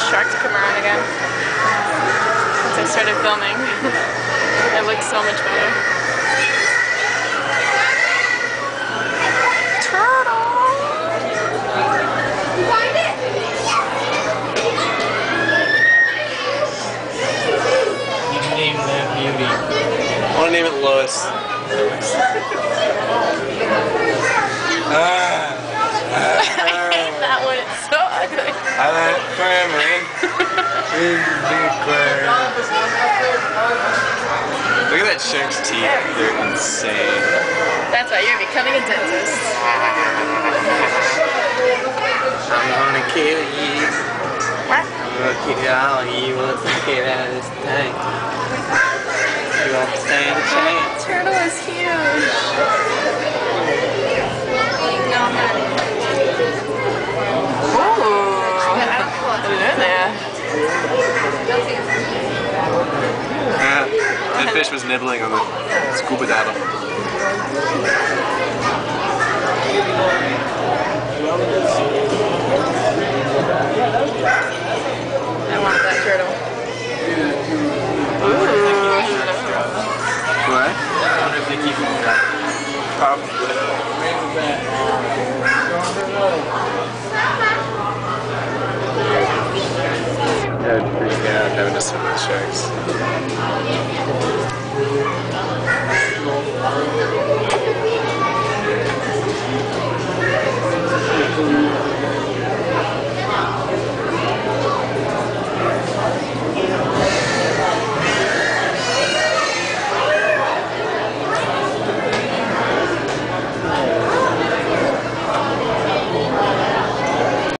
the shark to come around again. Since I started filming, it looks so much better. Turtle! Find it? Name that beauty. Want to name it Lois. ah. I hate that one. It's so ugly. I like family. Look at that shark's teeth. They're insane. That's why you're becoming a dentist. I'm gonna kill you. What? I'm gonna kill all you want to get out of this tank. You won't stand a chance. Turtle is huge. Ooh. What is in there? Yeah, that fish was nibbling on the scuba daddle. I want that turtle. Ooh. What? I wonder if they keep them Probably. Yeah, I'm having missed one of